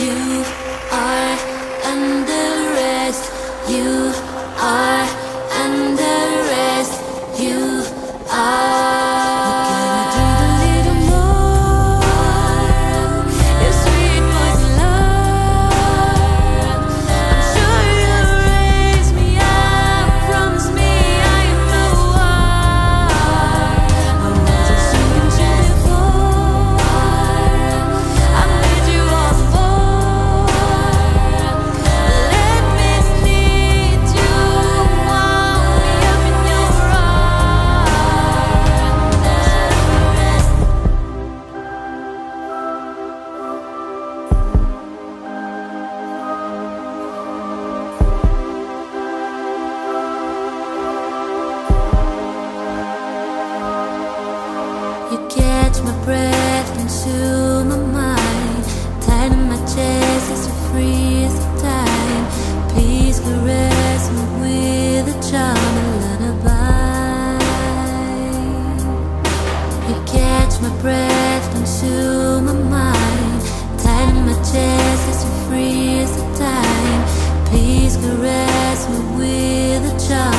you. catch my breath into my mind. Tighten my chest, as free freeze the time. Please caress me with a charm and lullaby. You catch my breath into my mind. Tighten my chest, as free freeze the time. Please caress me with a charm